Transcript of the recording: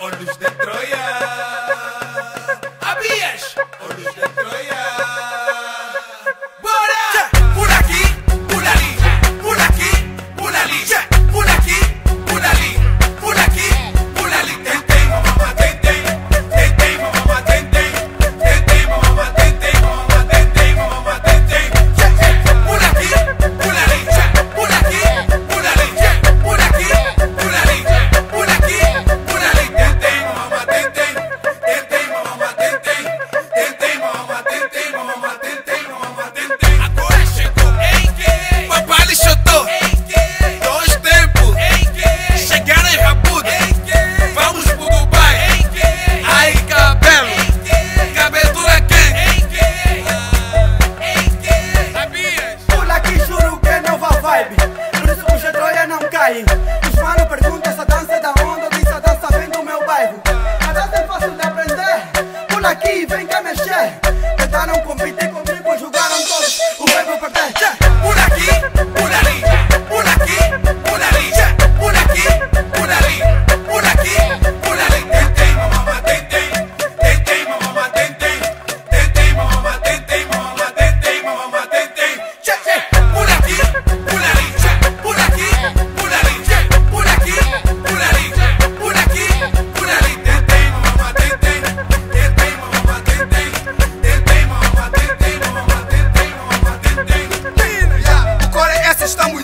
Olhos de Troia. caem. Os mano perguntam essa dança é da onda, diz a dança vem do meu bairro. A dança é fácil de aprender. por aqui, vem cá, estamos